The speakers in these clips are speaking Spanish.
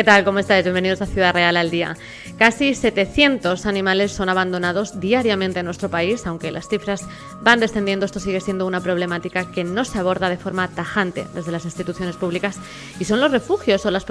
¿Qué tal? ¿Cómo estáis? Bienvenidos a Ciudad Real al Día. Casi 700 animales son abandonados diariamente en nuestro país, aunque las cifras van descendiendo, esto sigue siendo una problemática que no se aborda de forma tajante desde las instituciones públicas y son los refugios o las,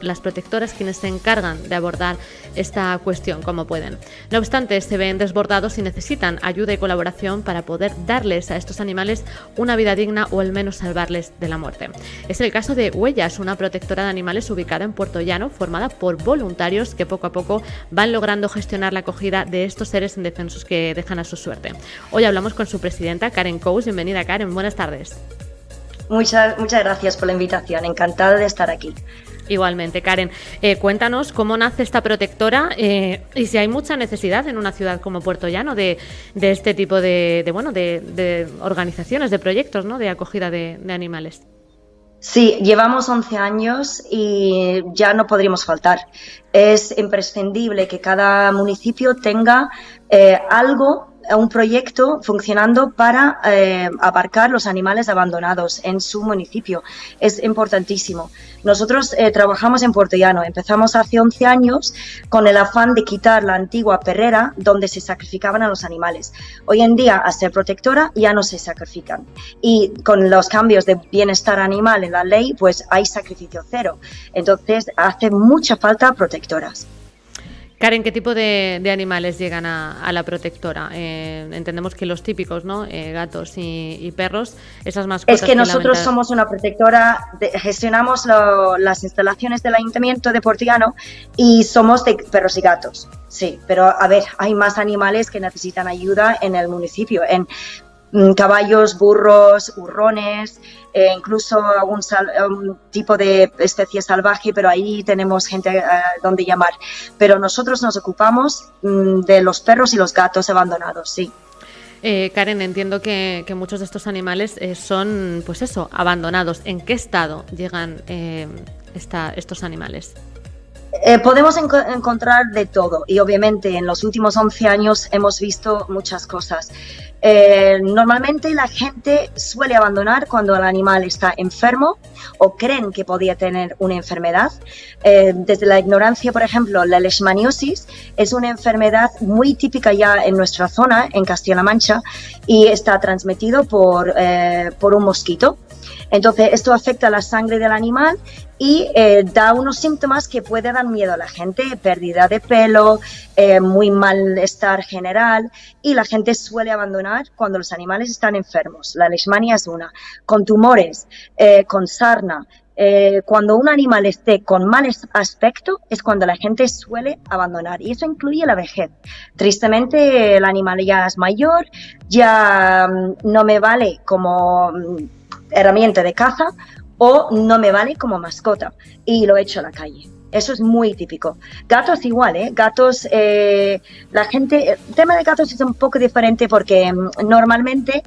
las protectoras quienes se encargan de abordar esta cuestión como pueden. No obstante, se ven desbordados y necesitan ayuda y colaboración para poder darles a estos animales una vida digna o al menos salvarles de la muerte. Es el caso de Huellas, una protectora de animales ubicada en Puerto Llano, formada por voluntarios que poco a poco van logrando gestionar la acogida de estos seres indefensos que dejan a su suerte. Hoy hablamos con su presidenta, Karen Cous. Bienvenida, Karen. Buenas tardes. Muchas, muchas gracias por la invitación. Encantada de estar aquí. Igualmente, Karen, eh, cuéntanos cómo nace esta protectora eh, y si hay mucha necesidad en una ciudad como Puerto Llano de, este tipo de, bueno de, organizaciones, de proyectos, ¿no? de acogida de animales. Sí, llevamos 11 años y ya no podríamos faltar. Es imprescindible que cada municipio tenga eh, algo un proyecto funcionando para eh, abarcar los animales abandonados en su municipio. Es importantísimo. Nosotros eh, trabajamos en Puerto Llano. Empezamos hace 11 años con el afán de quitar la antigua perrera donde se sacrificaban a los animales. Hoy en día, a ser protectora, ya no se sacrifican. Y con los cambios de bienestar animal en la ley, pues hay sacrificio cero. Entonces, hace mucha falta protectoras. Karen, ¿qué tipo de, animales llegan a, la protectora? Eh, entendemos que los típicos, ¿no? Eh, gatos y, perros, esas mascotas. Es que, nosotros somos una protectora, gestionamos las instalaciones del Ayuntamiento de Portiano y somos de perros y gatos. Sí, pero a ver, hay más animales que necesitan ayuda en el municipio. En caballos, burros, hurrones, eh, incluso algún tipo de especie salvaje, pero ahí tenemos gente eh, donde llamar. Pero nosotros nos ocupamos mm, de los perros y los gatos abandonados, sí. Eh, Karen, entiendo que, muchos de estos animales son, pues eso, abandonados. ¿En qué estado llegan estos animales? Eh, podemos encontrar de todo y obviamente en los últimos 11 años hemos visto muchas cosas. Eh, normalmente la gente suele abandonar cuando el animal está enfermo o creen que podía tener una enfermedad. Eh, desde la ignorancia, por ejemplo, la leishmaniosis es una enfermedad muy típica ya en nuestra zona, en Castilla-La Mancha, y está transmitido por, por un mosquito. Entonces, esto afecta la sangre del animal y eh, da unos síntomas que puede dar miedo a la gente, pérdida de pelo, eh, muy malestar general y la gente suele abandonar cuando los animales están enfermos. La leishmania es una. Con tumores, eh, con sarna, cuando un animal esté con mal aspecto es cuando la gente suele abandonar y eso incluye la vejez. Tristemente el animal ya es mayor, ya mm, no me vale como mm, herramienta de caza o no me vale como mascota y lo echo a la calle. Eso es muy típico. Gatos igual, ¿eh? Gatos, eh, la gente, el tema de gatos es un poco diferente porque mm, normalmente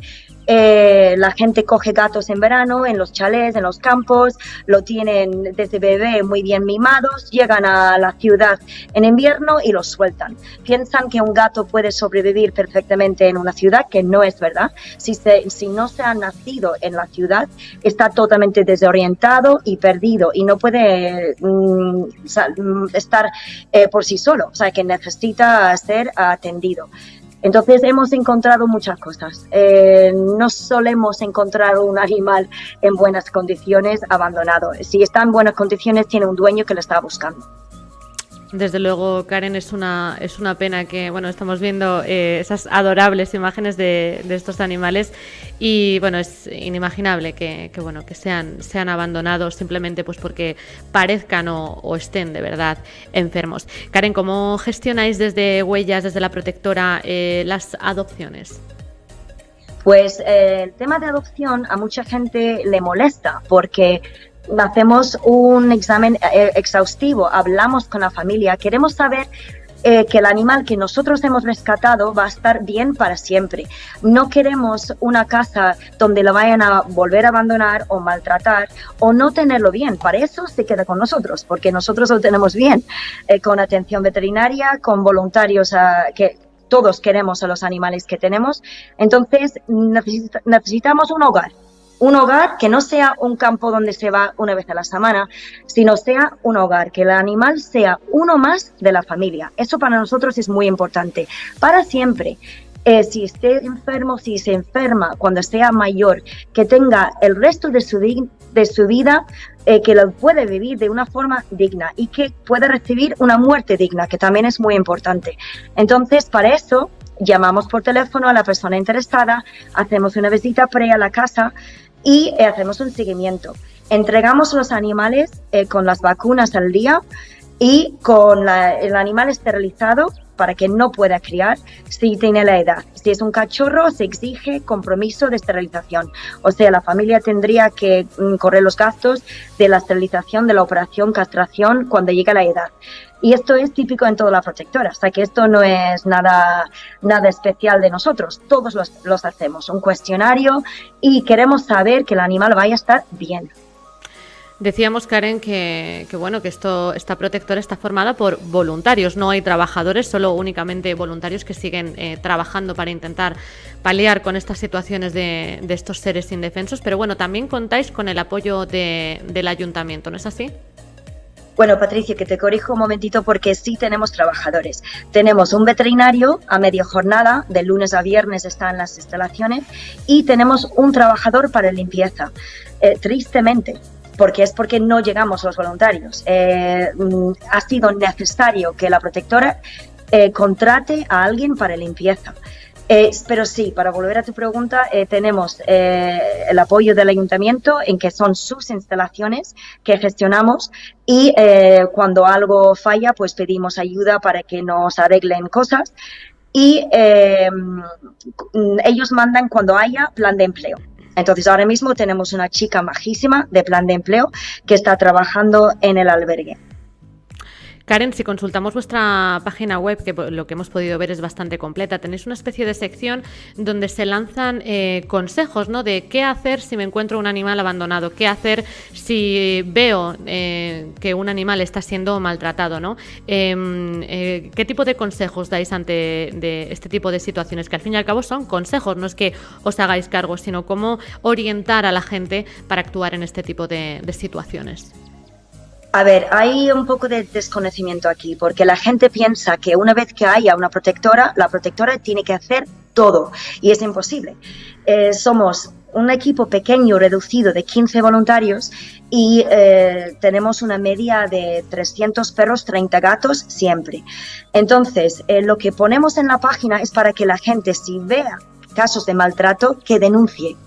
eh, la gente coge gatos en verano, en los chalés, en los campos, lo tienen desde bebé muy bien mimados, llegan a la ciudad en invierno y los sueltan. Piensan que un gato puede sobrevivir perfectamente en una ciudad, que no es verdad. Si, si no se ha nacido en la ciudad, está totalmente desorientado y perdido y no puede mm, mm, estar eh, por sí solo, o sea, que necesita ser atendido. Entonces hemos encontrado muchas cosas. Eh, no solemos encontrar un animal en buenas condiciones abandonado. Si está en buenas condiciones, tiene un dueño que lo está buscando. Desde luego, Karen, es una, es una pena que bueno estamos viendo eh, esas adorables imágenes de, estos animales y bueno es inimaginable que, bueno que sean sean abandonados simplemente pues porque parezcan o, estén de verdad enfermos. Karen, ¿cómo gestionáis desde Huellas, desde la protectora, eh, las adopciones? Pues eh, el tema de adopción a mucha gente le molesta porque hacemos un examen eh, exhaustivo, hablamos con la familia, queremos saber eh, que el animal que nosotros hemos rescatado va a estar bien para siempre. No queremos una casa donde lo vayan a volver a abandonar o maltratar o no tenerlo bien. Para eso se queda con nosotros, porque nosotros lo tenemos bien, eh, con atención veterinaria, con voluntarios que todos queremos a los animales que tenemos. Entonces necesitamos un hogar un hogar que no sea un campo donde se va una vez a la semana, sino sea un hogar, que el animal sea uno más de la familia. Eso para nosotros es muy importante, para siempre. Eh, si esté enfermo, si se enferma cuando sea mayor, que tenga el resto de su, de su vida, eh, que lo puede vivir de una forma digna y que pueda recibir una muerte digna, que también es muy importante. Entonces, para eso, llamamos por teléfono a la persona interesada, hacemos una visita pre a la casa y eh, hacemos un seguimiento. Entregamos los animales con las vacunas al día y con el animal esterilizado para que no pueda criar si tiene la edad. Si es un cachorro, se exige compromiso de esterilización. O sea, la familia tendría que mm, correr los gastos de la esterilización, de la operación, castración, cuando llega la edad. Y esto es típico en todas las protectoras, o sea que esto no es nada, nada especial de nosotros, todos los, hacemos, un cuestionario y queremos saber que el animal vaya a estar bien. Decíamos, Karen, que, bueno, que esto, esta protectora está formada por voluntarios, no hay trabajadores, solo únicamente voluntarios que siguen eh, trabajando para intentar paliar con estas situaciones de, estos seres indefensos. Pero bueno, también contáis con el apoyo del ayuntamiento, ¿no es así? Bueno, Patricia, que te corrijo un momentito porque sí tenemos trabajadores. Tenemos un veterinario a media jornada, de lunes a viernes está en las instalaciones, y tenemos un trabajador para limpieza. Eh, tristemente, porque es porque no llegamos los voluntarios. Eh, mm, ha sido necesario que la protectora eh, contrate a alguien para limpieza. Eh, pero sí, para volver a tu pregunta, tenemos el apoyo del ayuntamiento en que son sus instalaciones que gestionamos y cuando algo falla, pues pedimos ayuda para que nos arreglen cosas y mm, ellos mandan cuando haya plan de empleo. Entonces ahora mismo tenemos una chica majísima de plan de empleo que está trabajando en el albergue. Karen, si consultamos vuestra página web, que lo que hemos podido ver es bastante completa, tenéis una especie de sección donde se lanzan eh, consejos, ¿no? De qué hacer si me encuentro un animal abandonado, qué hacer si veo eh, que un animal está siendo maltratado, ¿no? Em, eh, ¿Qué tipo de consejos dais ante este tipo de situaciones? Que al fin y al cabo son consejos, no es que os hagáis cargo, sino cómo orientar a la gente para actuar en este tipo de situaciones. A ver, hay un poco de desconocimiento aquí, porque la gente piensa que una vez que haya una protectora, la protectora tiene que hacer todo, y es imposible. Eh, somos un equipo pequeño, reducido, de 15 voluntarios, y eh, tenemos una media de 300 perros, 30 gatos siempre. Entonces, eh, lo que ponemos en la página es para que la gente, si vea casos de maltrato, que denuncie.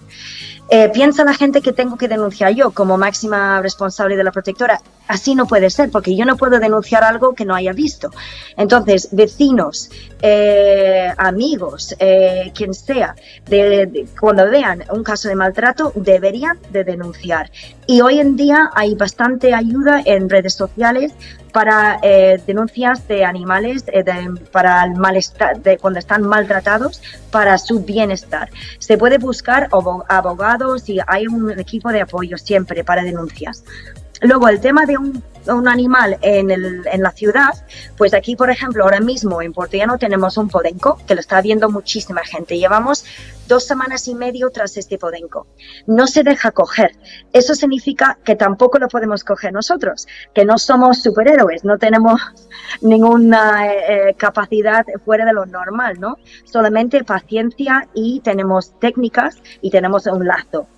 Piensa la gente que tengo que denunciar yo como máxima responsable de la protectora así no puede ser, porque yo no puedo denunciar algo que no haya visto. Entonces, vecinos, eh, amigos, eh, quien sea, cuando vean un caso de maltrato, deberían de denunciar. Y hoy en día hay bastante ayuda en redes sociales para eh, denuncias de animales, para el malestar, de cuando están maltratados, para su bienestar. Se puede buscar abogados y hay un equipo de apoyo siempre para denuncias. Luego, el tema de un, animal en, el, en, la ciudad, pues aquí, por ejemplo, ahora mismo en Portellano tenemos un podenco que lo está viendo muchísima gente. Llevamos dos semanas y medio tras este podenco. No se deja coger. Eso significa que tampoco lo podemos coger nosotros, que no somos superhéroes, no tenemos ninguna eh, capacidad fuera de lo normal, ¿no? Solamente paciencia y tenemos técnicas y tenemos un lazo.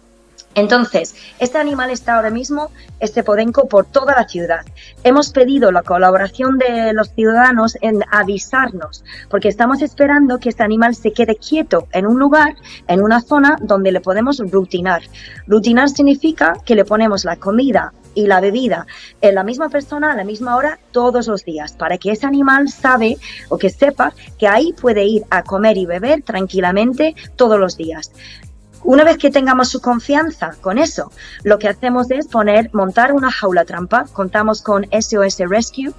Entonces, este animal está ahora mismo, este podenco, por toda la ciudad. Hemos pedido la colaboración de los ciudadanos en avisarnos, porque estamos esperando que este animal se quede quieto en un lugar, en una zona donde le podemos rutinar. Rutinar significa que le ponemos la comida y la bebida en la misma persona a la misma hora todos los días, para que ese animal sabe o que sepa que ahí puede ir a comer y beber tranquilamente todos los días. Una vez que tengamos su confianza con eso, lo que hacemos es poner, montar una jaula trampa. Contamos con SOS Rescue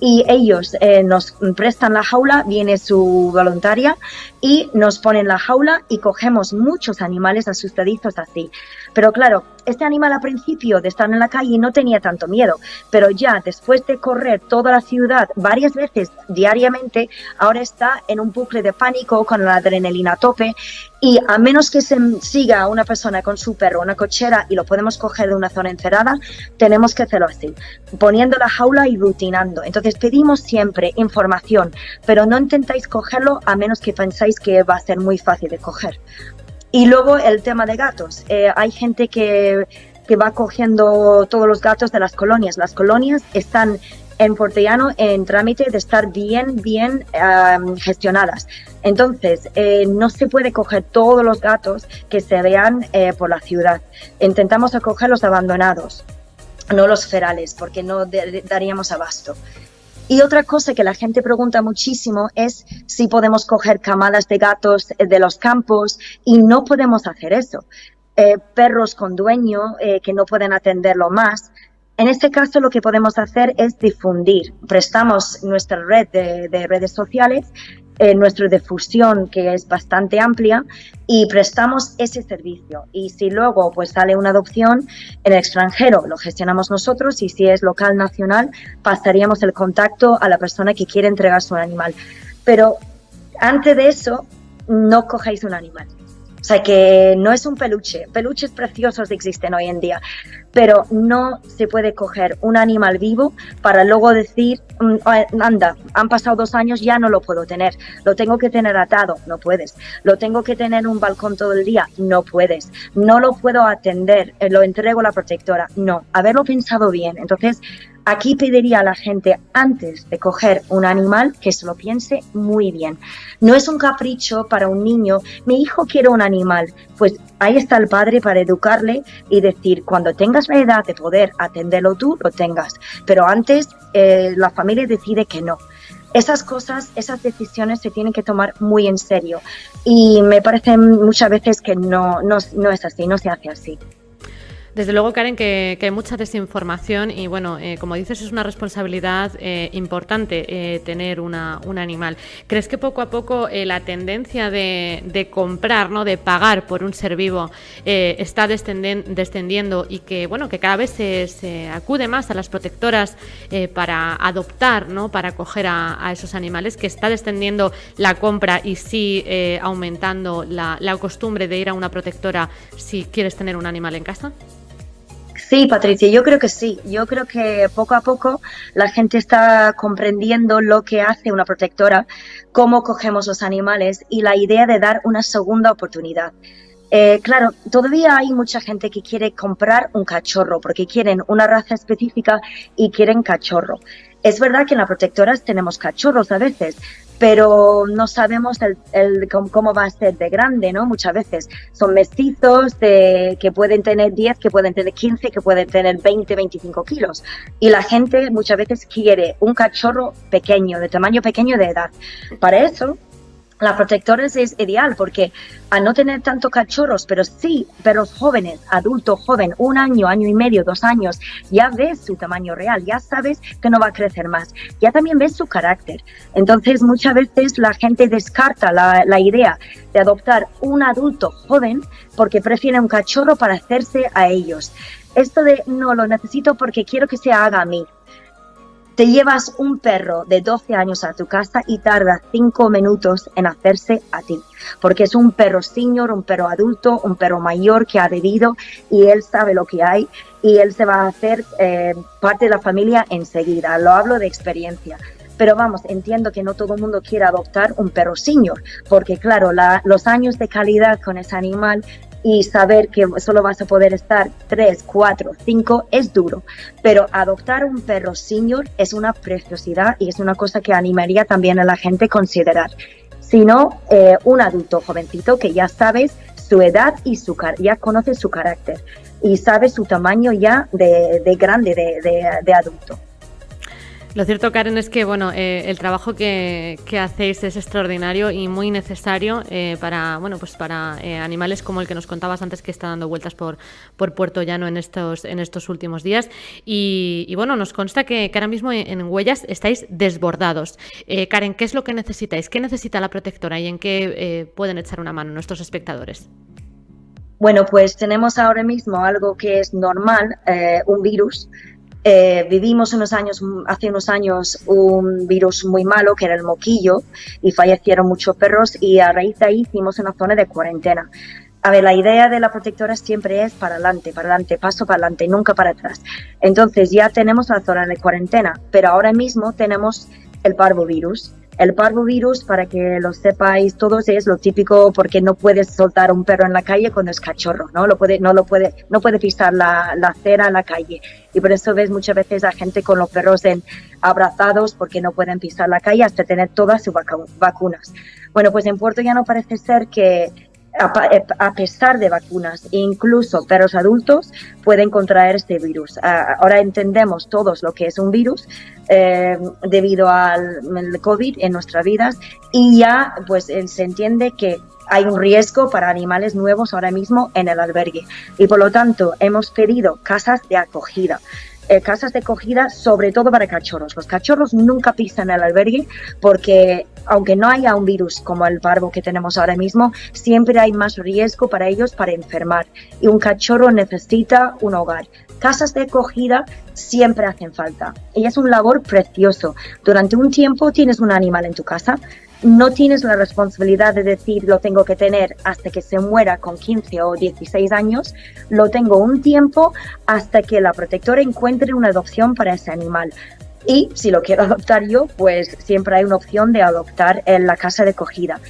y ellos eh, nos prestan la jaula, viene su voluntaria y nos ponen la jaula y cogemos muchos animales asustadizos así. Pero claro, este animal al principio de estar en la calle no tenía tanto miedo, pero ya después de correr toda la ciudad varias veces diariamente, ahora está en un bucle de pánico con la adrenalina a tope y a menos que se siga una persona con su perro, una cochera y lo podemos coger de una zona encerrada, tenemos que hacerlo así, poniendo la jaula y rutinando. Entonces pedimos siempre información, pero no intentáis cogerlo a menos que pensáis que va a ser muy fácil de coger. Y luego el tema de gatos. Eh, hay gente que, que va cogiendo todos los gatos de las colonias. Las colonias están en Portellano en trámite de estar bien, bien gestionadas. Entonces, eh, no se puede coger todos los gatos que se vean eh, por la ciudad. Intentamos acoger los abandonados, no los ferales, porque no daríamos abasto. Y otra cosa que la gente pregunta muchísimo es si podemos coger camadas de gatos de los campos y no podemos hacer eso. Eh, perros con dueño eh, que no pueden atenderlo más. En este caso lo que podemos hacer es difundir. Prestamos nuestra red de redes sociales eh, nuestra difusión que es bastante amplia y prestamos ese servicio. Y si luego pues sale una adopción en el extranjero, lo gestionamos nosotros y si es local, nacional, pasaríamos el contacto a la persona que quiere entregar su animal. Pero antes de eso, no cojáis un animal. O sea que no es un peluche. Peluches preciosos existen hoy en día, pero no se puede coger un animal vivo para luego decir, mm, anda, han pasado dos años, ya no lo puedo tener. Lo tengo que tener atado, no puedes. Lo tengo que tener en un balcón todo el día, no puedes. No lo puedo atender, eh, lo entrego a la protectora, no. Haberlo pensado bien. Entonces, Aquí pediría a la gente antes de coger un animal que se lo piense muy bien. No es un capricho para un niño, mi hijo quiere un animal, pues ahí está el padre para educarle y decir, cuando tengas la edad de poder atenderlo tú, lo tengas. Pero antes eh, la familia decide que no. Esas cosas, esas decisiones se tienen que tomar muy en serio y me parece muchas veces que no, no, no es así, no se hace así. Desde luego, Karen, que, hay mucha desinformación y, bueno, eh, como dices, es una responsabilidad eh, importante eh, tener una, un animal. ¿Crees que poco a poco la tendencia de, comprar, ¿no? de pagar por un ser vivo está descendiendo y que, bueno, que cada vez se, acude más a las protectoras para adoptar, ¿no? para acoger a, esos animales, que está descendiendo la compra y sí aumentando la, la costumbre de ir a una protectora si quieres tener un animal en casa? Sí, Patricia, yo creo que sí. Yo creo que poco a poco la gente está comprendiendo lo que hace una protectora, cómo cogemos los animales y la idea de dar una segunda oportunidad. Eh, claro, todavía hay mucha gente que quiere comprar un cachorro porque quieren una raza específica y quieren cachorro. Es verdad que en las protectoras tenemos cachorros a veces, pero no sabemos el, cómo, va a ser de grande, ¿no? Muchas veces son mestizos de, que pueden tener 10, que pueden tener 15, que pueden tener 20, 25 kilos. Y la gente muchas veces quiere un cachorro pequeño, de tamaño pequeño de edad. Para eso, la protectores es ideal porque a no tener tanto cachorros, pero sí perros jóvenes, adulto joven, un año, año y medio, dos años, ya ves su tamaño real, ya sabes que no va a crecer más, ya también ves su carácter. Entonces muchas veces la gente descarta la, la idea de adoptar un adulto joven porque prefiere un cachorro para hacerse a ellos. Esto de no lo necesito porque quiero que se haga a mí te llevas un perro de 12 años a tu casa y tarda 5 minutos en hacerse a ti, porque es un perro senior, un perro adulto, un perro mayor que ha bebido y él sabe lo que hay y él se va a hacer eh, parte de la familia enseguida. Lo hablo de experiencia. Pero vamos, entiendo que no todo el mundo quiere adoptar un perro senior, porque claro, los años de calidad con ese animal y saber que solo vas a poder estar 3, 4, 5 es duro. Pero adoptar un perro senior es una preciosidad y es una cosa que animaría también a la gente a considerar. Sino eh, un adulto jovencito que ya sabes su edad y su ya conoce su carácter y sabe su tamaño ya de, grande, de adulto. Lo cierto, Karen, es que bueno, eh, el trabajo que, hacéis es extraordinario y muy necesario eh, para bueno, pues para eh, animales como el que nos contabas antes que está dando vueltas por, por Puerto Llano en estos, en estos últimos días. Y, bueno, nos consta que, ahora mismo en, Huellas estáis desbordados. Karen, ¿qué es lo que necesitáis? ¿Qué necesita la protectora y en qué pueden echar una mano nuestros espectadores? Bueno, pues tenemos ahora mismo algo que es normal, un virus. Eh, vivimos unos años, hace unos años un virus muy malo que era el moquillo y fallecieron muchos perros y a raíz de ahí hicimos una zona de cuarentena. A ver, la idea de la protectora siempre es para adelante, para adelante, paso para adelante, nunca para atrás. Entonces ya tenemos la zona de cuarentena, pero ahora mismo tenemos el parvovirus el parvovirus, para que lo sepáis todos, es lo típico porque no puedes soltar un perro en la calle cuando es cachorro, ¿no? Lo puede, no lo puede, no puede pisar la, la acera en la calle. Y por eso ves muchas veces a gente con los perros en, abrazados porque no pueden pisar la calle hasta tener todas sus vacunas. Bueno, pues en Puerto ya no parece ser que a, pesar de vacunas, incluso perros adultos pueden contraer este virus. Ahora entendemos todos lo que es un virus eh, debido al COVID en nuestras vidas y ya pues eh, se entiende que hay un riesgo para animales nuevos ahora mismo en el albergue y por lo tanto hemos pedido casas de acogida. Eh, casas de acogida, sobre todo para cachorros. Los cachorros nunca pisan el albergue porque, aunque no haya un virus como el parvo que tenemos ahora mismo, siempre hay más riesgo para ellos para enfermar. Y un cachorro necesita un hogar. Casas de acogida siempre hacen falta. Y es un labor precioso. Durante un tiempo tienes un animal en tu casa, no tienes la responsabilidad de decir lo tengo que tener hasta que se muera con 15 o 16 años, lo tengo un tiempo hasta que la protectora encuentre una adopción para ese animal. Y si lo quiero adoptar yo, pues siempre hay una opción de adoptar en la casa de acogida.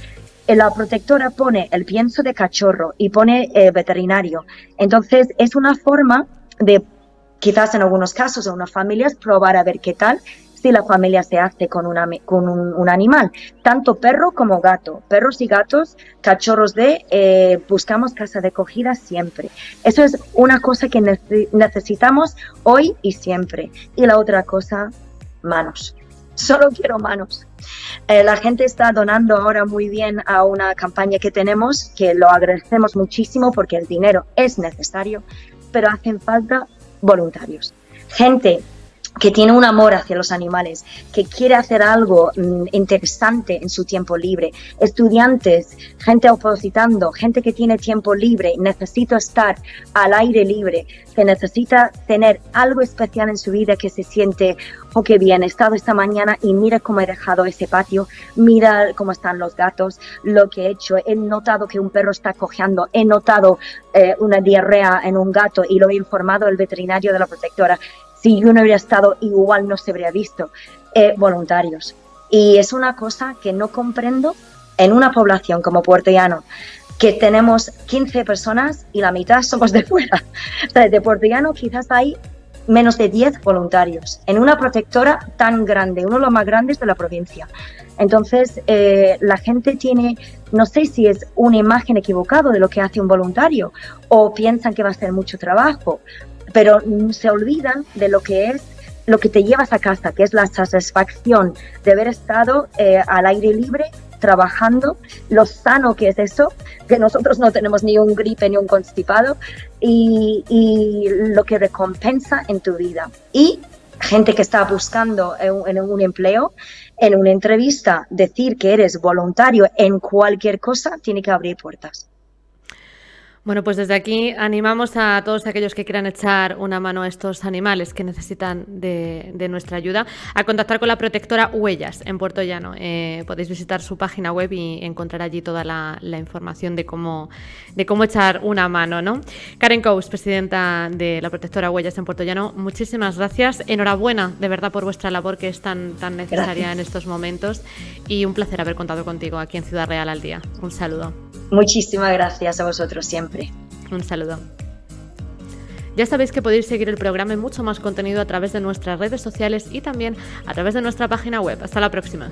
La protectora pone el pienso de cachorro y pone eh, veterinario. Entonces es una forma de, quizás en algunos casos, en unas familias, probar a ver qué tal si la familia se hace con, una, con un, animal, tanto perro como gato. Perros y gatos, cachorros de, eh, buscamos casa de acogida siempre. Eso es una cosa que necesitamos hoy y siempre. Y la otra cosa, manos. Solo quiero manos. Eh, la gente está donando ahora muy bien a una campaña que tenemos, que lo agradecemos muchísimo porque el dinero es necesario, pero hacen falta voluntarios. Gente que tiene un amor hacia los animales, que quiere hacer algo mm, interesante en su tiempo libre, estudiantes, gente opositando, gente que tiene tiempo libre, necesita estar al aire libre, que necesita tener algo especial en su vida, que se siente, oh, qué bien, he estado esta mañana y mira cómo he dejado ese patio, mira cómo están los gatos, lo que he hecho, he notado que un perro está cojeando, he notado eh, una diarrea en un gato y lo he informado al veterinario de la protectora si yo no hubiera estado igual no se habría visto, eh, voluntarios. Y es una cosa que no comprendo en una población como Puerto Llano, que tenemos 15 personas y la mitad somos de fuera. De Puerto Llano quizás hay menos de 10 voluntarios en una protectora tan grande, uno de los más grandes de la provincia. Entonces, eh, la gente tiene, no sé si es una imagen equivocada de lo que hace un voluntario o piensan que va a ser mucho trabajo pero se olvidan de lo que es lo que te llevas a casa, que es la satisfacción de haber estado eh, al aire libre trabajando, lo sano que es eso, que nosotros no tenemos ni un gripe ni un constipado, y, y lo que recompensa en tu vida. Y gente que está buscando en, un empleo, en una entrevista, decir que eres voluntario en cualquier cosa, tiene que abrir puertas. Bueno, pues desde aquí animamos a todos aquellos que quieran echar una mano a estos animales que necesitan de, nuestra ayuda a contactar con la protectora Huellas en Puerto Llano. Eh, podéis visitar su página web y encontrar allí toda la, información de cómo, de cómo echar una mano. ¿no? Karen Coase, presidenta de la protectora Huellas en Puerto Llano, muchísimas gracias. Enhorabuena, de verdad, por vuestra labor que es tan, tan necesaria en estos momentos y un placer haber contado contigo aquí en Ciudad Real al Día. Un saludo. Muchísimas gracias a vosotros siempre. Un saludo. Ya sabéis que podéis seguir el programa y mucho más contenido a través de nuestras redes sociales y también a través de nuestra página web. Hasta la próxima.